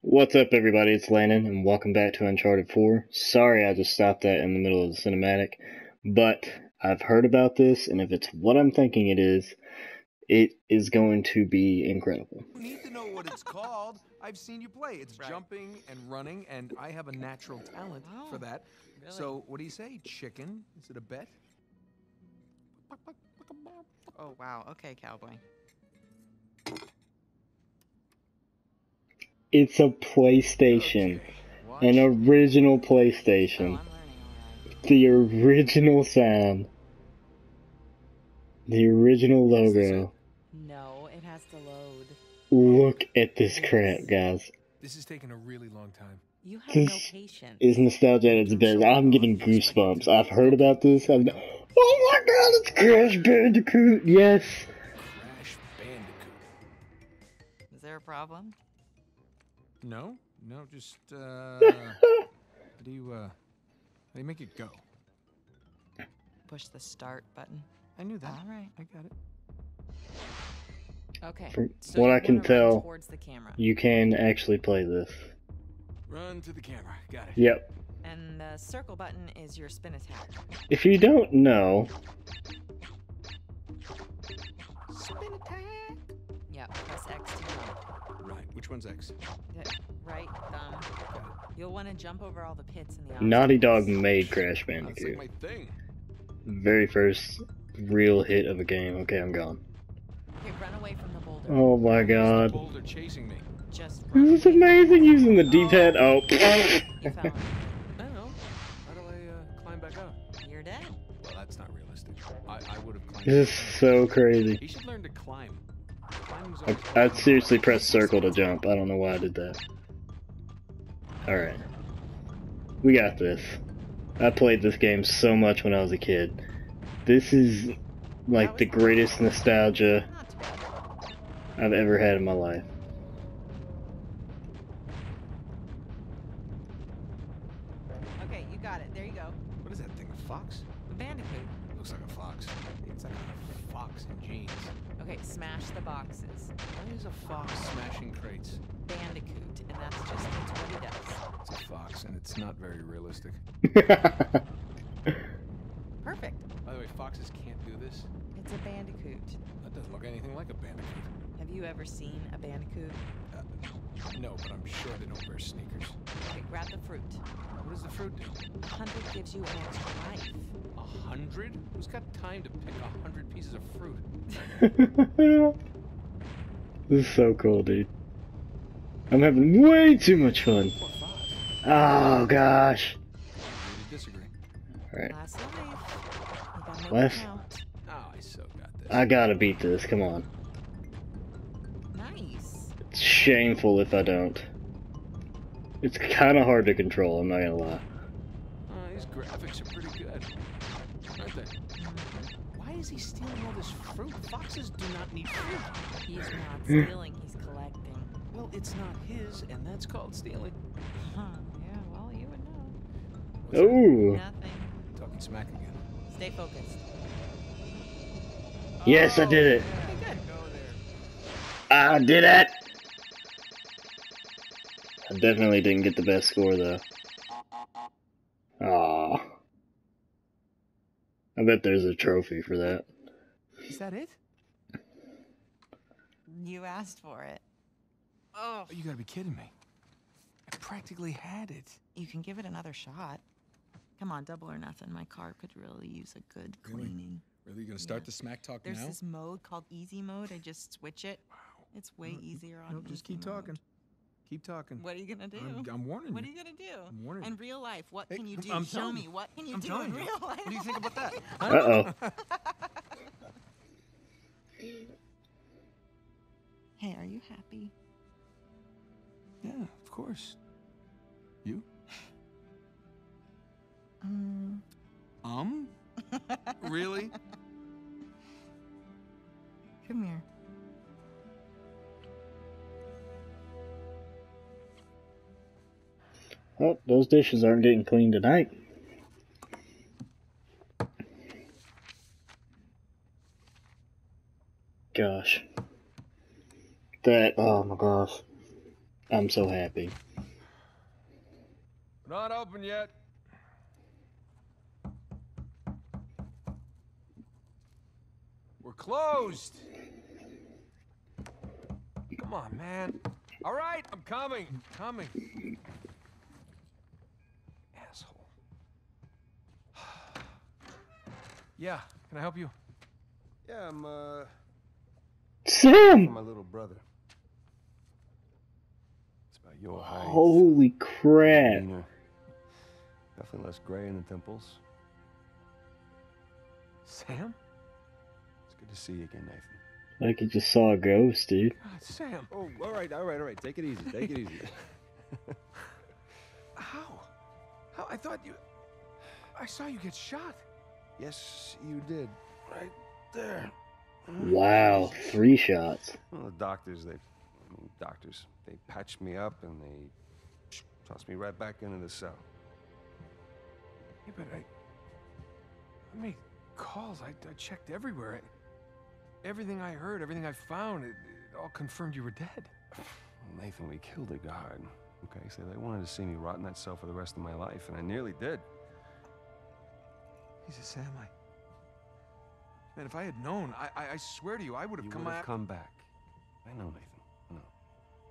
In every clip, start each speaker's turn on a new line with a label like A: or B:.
A: What's up, everybody? It's Landon, and welcome back to Uncharted 4. Sorry I just stopped that in the middle of the cinematic, but I've heard about this, and if it's what I'm thinking it is, it is going to be incredible.
B: You need to know what it's called. I've seen you play. It's
C: Right.
B: jumping and running, and I have a natural talent for
C: Oh,
B: that.
C: really?
B: So, what do you say? Chicken? Is it a bet?
C: Oh wow. Okay, cowboy.
A: It's a PlayStation, an original
C: Oh,
A: PlayStation.
C: I'm learning already.
A: The original sound, the original logo.
C: No, it has to load.
A: Look at this crap, guys.
B: This is taking a really long time.
C: You have no
A: This
C: patience.
A: Is nostalgia at its best. I'm getting goosebumps. I've heard about this. I've... Oh my god, it's Crash Bandicoot! Yes!
B: Crash Bandicoot.
C: Is there a problem?
B: No? No, just, uh. how do you, uh. How do you make it go?
C: Push the start button.
B: I knew that.
C: All right.
B: I got it.
C: Okay.
A: From
C: so
A: what I can tell,
C: towards the camera.
A: You can actually play this.
B: Run to the camera. Got it.
A: Yep.
C: And the circle button is your spin attack.
A: If you don't know,
B: Spin attack.
C: Yeah. Press X to jump.
B: Right. Which one's X?
C: Yeah, Right thumb. You'll want to jump over all the pits in the
A: Naughty Dog made Crash
B: That's like
A: Bandicoot.
B: my thing.
A: Very first real hit of a game. Okay, I'm gone.
C: Okay, run away from the boulder.
A: Oh my
B: Why the
A: god.
B: boulder chasing me.
C: Just run
A: This is amazing using the D-pad. Oh.
C: You found it.
B: I don't know. How do I uh, climb back up?
C: You're dead.
B: Well, that's not realistic. I, I would have climbed.
A: This is so crazy. I, I seriously pressed circle to jump. I don't know why I did that. Alright. We got this. I played this game so much when I was a kid. This is like the greatest nostalgia
C: Not too bad.
A: I've ever had in my life.
C: Okay, you got it. There you go.
B: What is that thing? A fox?
C: The bandicoot.
B: Looks like a fox. It's like a fox in jeans.
C: Okay, smash the boxes.
B: Why is a fox smashing crates?
C: Bandicoot, and that's just it's what he does.
B: It's a fox, and it's not very realistic.
C: Perfect.
B: By the way, foxes can't do this.
C: It's a bandicoot.
B: That doesn't look anything like a bandicoot.
C: Have you ever seen a bandicoot?
B: Uh, no, but I'm sure they don't wear sneakers.
C: Okay, grab the fruit.
B: What does the fruit do?
C: A hundred gives you an extra life.
B: A hundred? Who's got time to pick a hundred pieces of fruit?
A: this is so cool, dude. I'm having way too much fun. Oh gosh.
B: Agree to disagree.
A: Alright.
C: Last life. You gotta
A: Last-
B: Oh, I so got this.
A: I gotta beat this, come on.
C: Nice.
A: It's shameful if I don't. It's kinda hard to control, I'm not gonna lie.
B: Uh, oh, these graphics are pretty good. Aren't they? Why is he stealing all this fruit? Foxes do not need fruit.
C: He's not hmm. stealing, he's collecting.
B: Well, it's not his, and that's called stealing.
C: Huh, yeah, well, you would know.
B: What's?
A: Ooh.
C: Nothing.
B: Talking smack again.
C: Stay focused.
A: Yes, I oh, did it.
C: Okay, good.
A: I did it! I definitely didn't get the best score though. Aw. I bet there's a trophy for that.
B: Is that it?
C: You asked for it. Oh.
B: You gotta be kidding me. I practically had it.
C: You can give it another shot. Come on, double or nothing. My car could really use a good cleaning.
B: Really, you gonna
C: start
B: the smack talk
C: There's this mode called easy mode. I just switch it. Wow. It's way easier on
B: No, just keep
C: mode.
B: talking. Keep talking.
C: What are you gonna do?
B: I'm, I'm warning
C: What are
B: you.
C: you gonna do?
B: I'm warning
C: In real life, what
B: Hey,
C: can you do?
B: I'm
C: Show
B: telling
C: me.
B: you.
C: What can you
B: I'm
C: do
B: telling
C: in
B: you.
C: real life?
B: What do you think about that?
A: Uh oh.
C: Hey, are you happy?
B: Yeah, of course. You?
C: Um,
B: Um? really?
C: come here.
A: Well, those dishes aren't getting clean tonight. Gosh. That, oh my gosh. I'm so happy.
B: Not open yet. We're closed. Come on, man. All right, I'm coming. Coming. Yeah, can I help you?
D: Yeah, I'm uh
A: Sam!
D: my little brother. It's about your height.
A: Holy crap.
D: demeanor. Definitely less gray in the temples.
B: Sam?
D: It's good to see you again, Nathan.
A: Like you just saw a ghost, dude.
B: God, Sam.
D: Oh, all right, all right, all right. Take it easy. Take it easy.
B: How? How? I thought you. I saw you get shot.
D: Yes, you did. Right there.
A: Wow, three shots.
D: Well, the doctors, they, I mean, doctors, they patched me up and they tossed me right back into the cell.
B: Yeah, but I. I made calls. I, I checked everywhere. I, everything I heard, everything I found, it, it all confirmed you were dead.
D: Nathan, we killed a guard. Okay, so they wanted to see me rot in that cell for the rest of my life, and I nearly did.
B: Jesus, Sam, I. Man, if I had known, I, I, I swear to you, I would have
D: You
B: come
D: would have
B: out.
D: come back. I know, Nathan. I know.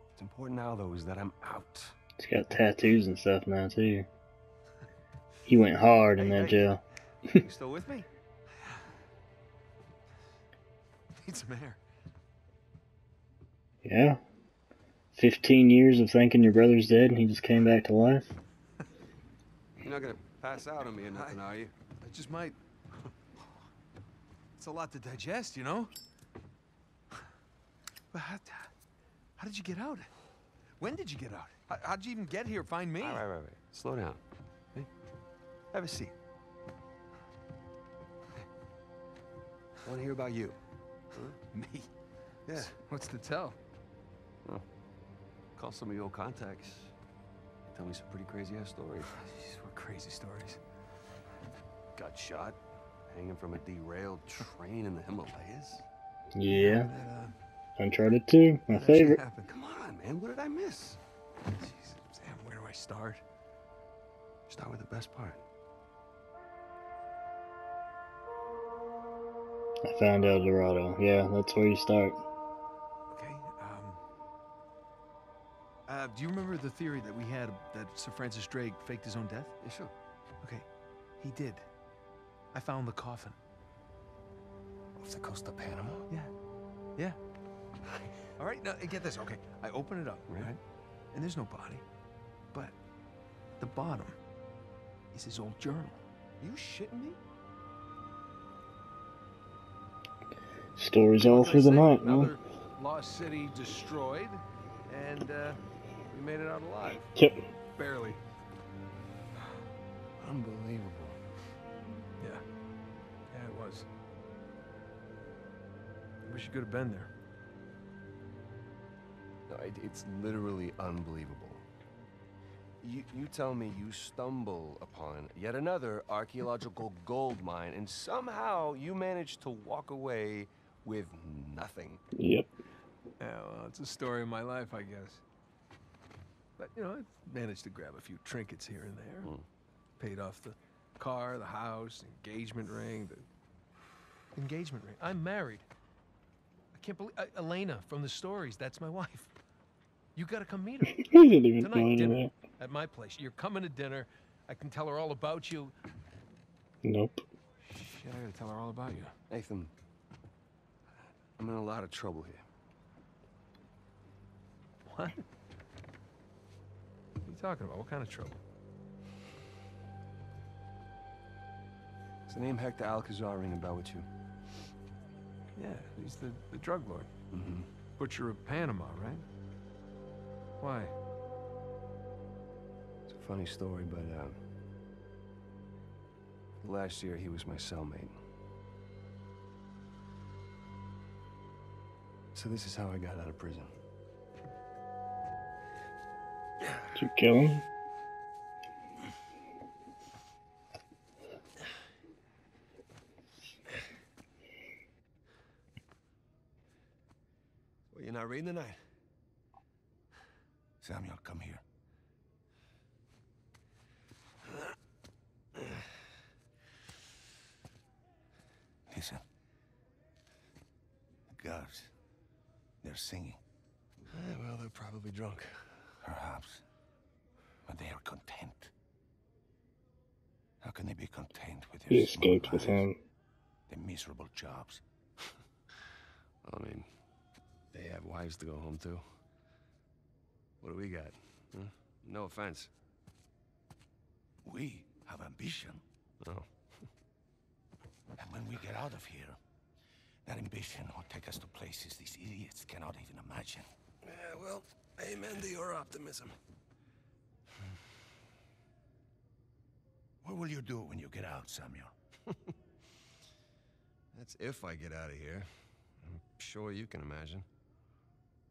D: What's important now, though, is that I'm out.
A: He's got tattoos and stuff now, too. He went hard in
D: Hey,
A: that
D: hey.
A: jail.
D: you still with me?
B: Need some air.
A: Yeah. 15 years of thinking your brother's dead and he just came back to life?
D: You're not gonna pass out on me or nothing, are you?
B: I just might. It's a lot to digest, you know? But how, how did you get out? When did you get out? How, how'd you even get here? Find me?
D: All right, right, right. Slow down. Okay? Have a seat. I want to hear about you.
B: Me?
D: Yeah.
B: What's to tell?
D: Call some of your old contacts. Tell me some pretty crazy ass stories.
B: These were crazy stories.
D: Got shot, hanging from a derailed train in the Himalayas.
A: Yeah.
B: That, uh,
A: Uncharted 2, my
B: that actually
A: favorite.
B: happened.
D: Come on, man. What did I miss?
B: Jesus, Sam, where do I start?
D: Start with the best part.
A: I found El Dorado. Yeah, that's where you start.
B: Okay. Um. Uh, do you remember the theory that we had that Sir Francis Drake faked his own death?
D: Yeah, sure.
B: Okay, he did. I found the coffin.
D: Off the coast of Panama.
B: Yeah. Yeah. All right, now get this. Okay, I open it up,
D: Right.
B: right? And there's no body, but the bottom is his old journal.
D: You shitting me?
A: Stories all
B: What
A: through the night, man.
B: Lost city destroyed, and uh, we made it out alive.
A: Yep.
B: Barely.
D: Unbelievable.
B: Yeah. Yeah, it was. I wish you could have been there.
D: No, it, it's literally unbelievable. You, you tell me you stumble upon yet another archaeological gold mine, and somehow you manage to walk away with nothing.
A: Yep.
B: Yeah, well, it's a story of my life, I guess. But, you know, I managed to grab a few trinkets here and there.
D: Hmm.
B: Paid off the car, the house, engagement ring, the engagement ring. I'm married. I can't believe uh, Elena from the stories. That's my wife. You got to come meet her
A: I didn't even know
B: tonight. Dinner
A: that.
B: at my place. You're coming to dinner. I can tell her all about you.
A: Nope.
B: Shit, I got to tell her all about you.
D: Nathan, I'm in a lot of trouble here.
B: What? What are you talking about? What kind of trouble?
D: Does the name Hector Alcazar ring a bell with you?
B: Yeah, he's the, the drug lord.
D: Mm-hmm.
B: Butcher of Panama, right? Why?
D: It's a funny story, but uh, last year he was my cellmate. So this is how I got out of prison.
A: Did you kill him?
D: Well, you're not.
E: Samuel, come here. Listen. The guards. They're singing.
D: Eh, well, they're probably drunk.
E: Perhaps. But they are content. How can they be content with their
A: He
E: small
A: escaped with him.
E: Their miserable jobs.
D: I mean, they have wives to go home to. What do we got? Huh? No offense.
E: We have ambition.
D: No. Oh.
E: And when we get out of here, that ambition will take us to places these idiots cannot even imagine.
D: Yeah, well, amen to your optimism.
E: What will you do when you get out, Samuel?
D: That's if I get out of here. I'm sure you can imagine.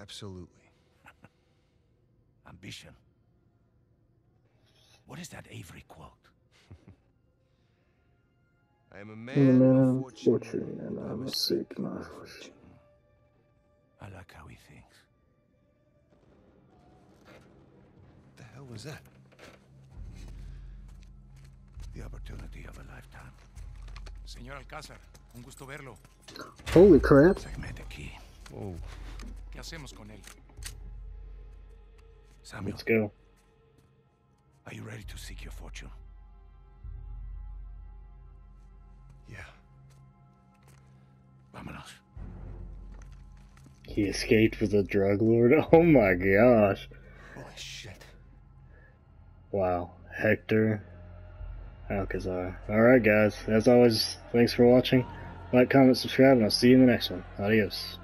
D: Absolutely.
E: Ambition. What is that Avery quote?
D: I am a man,
A: I'm a man
D: of
A: of
D: fortune,
A: fortune, and I must seek my fortune.
E: I like how he thinks.
D: What the hell was that?
E: The opportunity of a lifetime.
F: Señor Alcázar, un gusto verlo.
A: Holy crap.
E: Segment the key.
D: Oh,
F: ¿Qué hacemos con él?
E: Samuel,
A: Let's go.
E: are you ready to seek your fortune?
D: yeah.
E: Vámonos.
A: He escaped with a drug lord. Oh my gosh.
E: Holy shit.
A: Wow. Hector. Alcazar. Alright guys, as always, thanks for watching. Like, comment, subscribe, and I'll see you in the next one. Adios.